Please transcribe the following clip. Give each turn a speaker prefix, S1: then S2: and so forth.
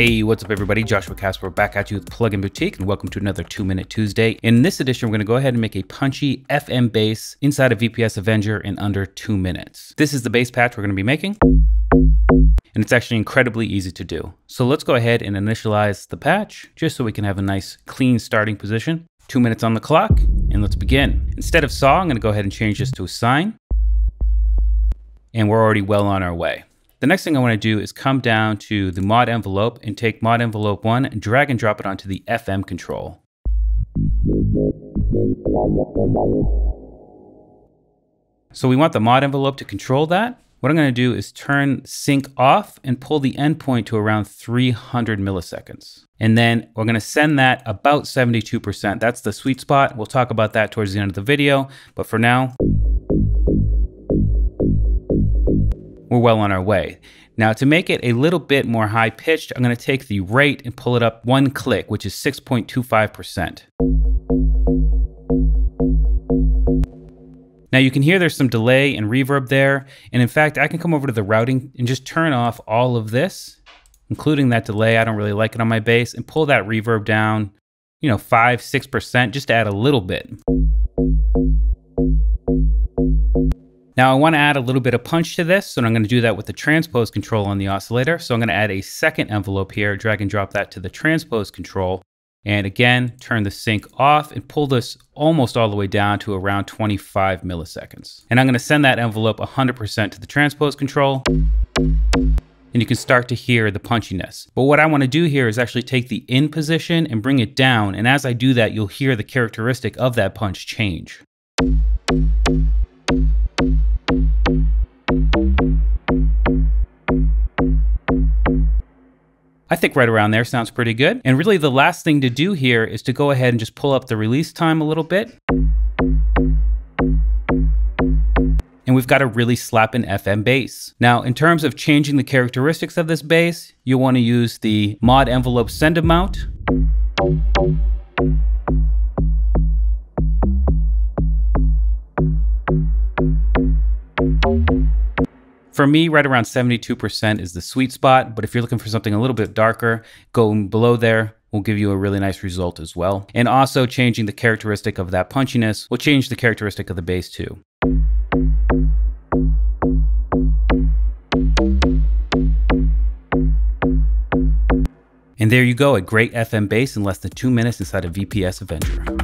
S1: Hey, what's up everybody? Joshua Casper back at you with Plugin Boutique and welcome to another 2 Minute Tuesday. In this edition, we're going to go ahead and make a punchy FM bass inside of VPS Avenger in under 2 minutes. This is the bass patch we're going to be making and it's actually incredibly easy to do. So let's go ahead and initialize the patch just so we can have a nice clean starting position. Two minutes on the clock and let's begin. Instead of saw, I'm going to go ahead and change this to a sine and we're already well on our way. The next thing I want to do is come down to the mod envelope and take mod envelope one and drag and drop it onto the FM control. So we want the mod envelope to control that. What I'm going to do is turn sync off and pull the endpoint to around 300 milliseconds. And then we're going to send that about 72%. That's the sweet spot. We'll talk about that towards the end of the video. But for now, we're well on our way. Now to make it a little bit more high pitched, I'm gonna take the rate and pull it up one click, which is 6.25%. Now you can hear there's some delay and reverb there. And in fact, I can come over to the routing and just turn off all of this, including that delay. I don't really like it on my bass and pull that reverb down, you know, five, 6%, just to add a little bit. Now I want to add a little bit of punch to this, so I'm going to do that with the transpose control on the oscillator. So I'm going to add a second envelope here, drag and drop that to the transpose control. And again, turn the sync off and pull this almost all the way down to around 25 milliseconds. And I'm going to send that envelope 100% to the transpose control. And you can start to hear the punchiness. But what I want to do here is actually take the in position and bring it down. And as I do that, you'll hear the characteristic of that punch change. I think right around there sounds pretty good. And really the last thing to do here is to go ahead and just pull up the release time a little bit. And we've got a really slap slapping FM bass. Now, in terms of changing the characteristics of this bass, you'll want to use the mod envelope send amount. For me, right around 72% is the sweet spot, but if you're looking for something a little bit darker, going below there will give you a really nice result as well. And also changing the characteristic of that punchiness will change the characteristic of the bass too. And there you go, a great FM bass in less than two minutes inside of VPS Avenger.